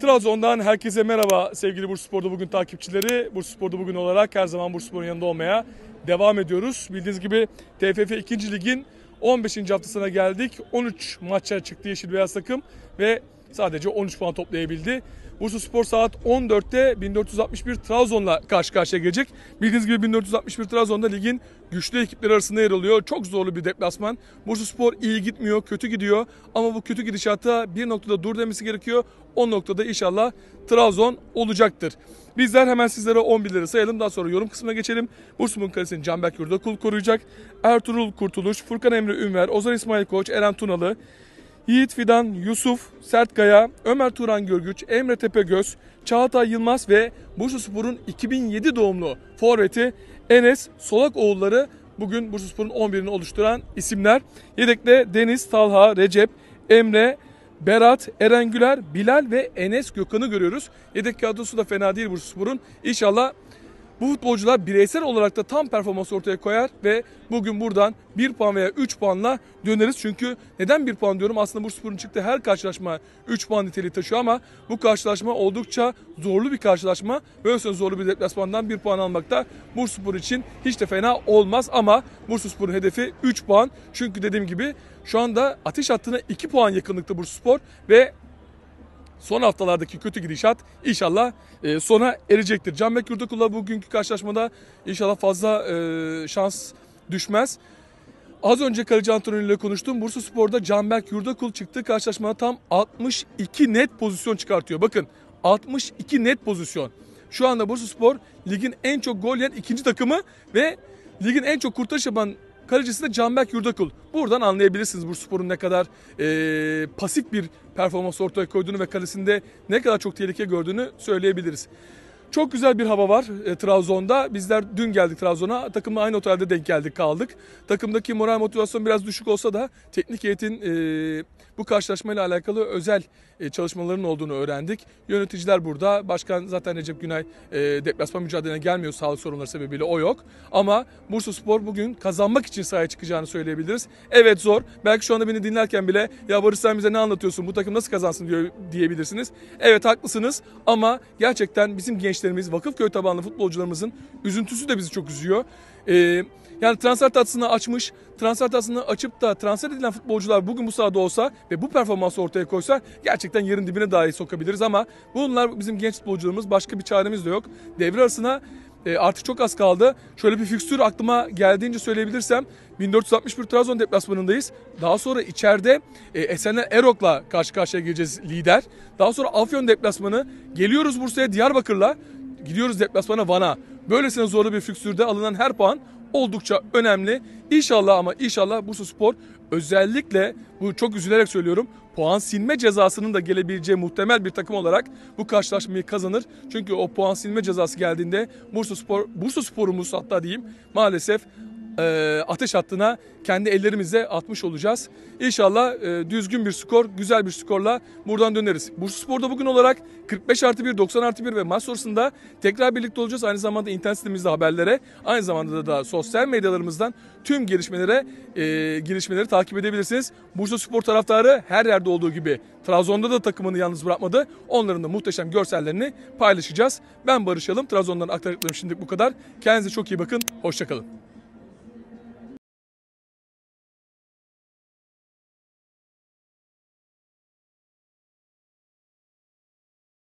Trabzon'dan herkese merhaba sevgili Bursaspor'da bugün takipçileri. Bursaspor'da bugün olarak her zaman Bursaspor'un yanında olmaya devam ediyoruz. Bildiğiniz gibi TFF 2. Lig'in 15. haftasına geldik. 13 maça çıktı Yeşil Beyaz takım ve sadece 13 puan toplayabildi. Bursaspor saat 14'te 1461 Trabzon'la karşı karşıya gelecek. Bildiğiniz gibi 1461 Trabzon'da ligin güçlü ekipleri arasında yer alıyor. Çok zorlu bir deplasman. Bursaspor iyi gitmiyor, kötü gidiyor. Ama bu kötü gidişata bir noktada dur demesi gerekiyor. O noktada inşallah Trabzon olacaktır. Bizler hemen sizlere 11'leri sayalım. Daha sonra yorum kısmına geçelim. Bursaspor kalesini Canberk Yurdakul koruyacak. Ertuğrul Kurtuluş, Furkan Emre Ünver, Ozan İsmail Koç, Eren Tunalı, Yiğit Fidan, Yusuf Sertkaya, Ömer Turan Görgüç, Emre Tepegöz, Çağatay Yılmaz ve Bursaspor'un 2007 doğumlu forveti Enes Solakoğulları bugün Bursaspor'un 11'ini oluşturan isimler. Yedekte Deniz, Talha, Recep, Emre, Berat, Eren Güler, Bilal ve Enes Gökhan'ı görüyoruz. Yedek kadrosu da fena değil Bursaspor'un. İnşallah bu futbolcular bireysel olarak da tam performans ortaya koyar ve bugün buradan 1 puan veya 3 puanla döneriz. Çünkü neden 1 puan diyorum? Aslında Bursaspor'un çıktığı her karşılaşma 3 puan niteliği taşıyor ama bu karşılaşma oldukça zorlu bir karşılaşma. Böylesine zorlu bir deplasmandan 1 puan almak da Bursaspor için hiç de fena olmaz ama Bursaspor'un hedefi 3 puan. Çünkü dediğim gibi şu anda ateş hattına 2 puan yakınlıkta Bursaspor ve son haftalardaki kötü gidişat inşallah e, sona erecektir. Canbek Yurdakul'la bugünkü karşılaşmada inşallah fazla e, şans düşmez. Az önce kaleci Antonio ile konuştum. Bursa Spor'da Canberk Yurdakul çıktığı karşılaşmada tam 62 net pozisyon çıkartıyor. Bakın 62 net pozisyon. Şu anda Bursa Spor ligin en çok gol yiyen ikinci takımı ve ligin en çok kurtarış yapan kalecisi de Canberk Yurdakul. Buradan anlayabilirsiniz Bursaspor'un ne kadar e, pasif bir performans ortaya koyduğunu ve kalesinde ne kadar çok tehlike gördüğünü söyleyebiliriz. Çok güzel bir hava var e, Trabzon'da. Bizler dün geldik Trabzon'a. Takımla aynı otelde denk geldik kaldık. Takımdaki moral motivasyon biraz düşük olsa da teknik heyetin e, bu karşılaşmayla alakalı özel e, çalışmaların olduğunu öğrendik. Yöneticiler burada. Başkan zaten Recep Günay e, deplasman mücadelene gelmiyor sağlık sorunları sebebiyle o yok. Ama Bursa Spor bugün kazanmak için sahaya çıkacağını söyleyebiliriz. Evet zor. Belki şu anda beni dinlerken bile ya Barış sen bize ne anlatıyorsun bu takım nasıl kazansın diyor, diyebilirsiniz. Evet haklısınız ama gerçekten bizim gençlerimiz Vakıfköy tabanlı futbolcularımızın üzüntüsü de bizi çok üzüyor. Ee, yani transfer tatlısını açmış, transfer tatlısını açıp da transfer edilen futbolcular bugün bu sahada olsa ve bu performansı ortaya koysa gerçekten yerin dibine dahi sokabiliriz ama bunlar bizim genç futbolcularımız başka bir çaremiz de yok. Devre arasına e, artık çok az kaldı. Şöyle bir fikstür aklıma geldiğince söyleyebilirsem 1461 Trabzon deplasmanındayız. Daha sonra içeride e, Esenler Erok'la karşı karşıya geleceğiz lider. Daha sonra Afyon deplasmanı. Geliyoruz Bursa'ya Diyarbakır'la. Gidiyoruz deplasmana Van'a. Böylesine zorlu bir fikstürde alınan her puan oldukça önemli. İnşallah ama inşallah Bursa Spor özellikle bu çok üzülerek söylüyorum puan silme cezasının da gelebileceği muhtemel bir takım olarak bu karşılaşmayı kazanır. Çünkü o puan silme cezası geldiğinde Bursa Spor Bursa Sporumuz hatta diyeyim maalesef e, ateş hattına kendi ellerimizle atmış olacağız. İnşallah e, düzgün bir skor, güzel bir skorla buradan döneriz. Bursa Spor'da bugün olarak 45 artı 1, 90 artı 1 ve maç sonrasında tekrar birlikte olacağız. Aynı zamanda internet sitemizde haberlere, aynı zamanda da sosyal medyalarımızdan tüm gelişmelere, e, gelişmeleri takip edebilirsiniz. Bursa Spor taraftarı her yerde olduğu gibi Trabzon'da da takımını yalnız bırakmadı. Onların da muhteşem görsellerini paylaşacağız. Ben Barış Alım. Trabzon'dan aktardıklarım şimdilik bu kadar. Kendinize çok iyi bakın. Hoşçakalın.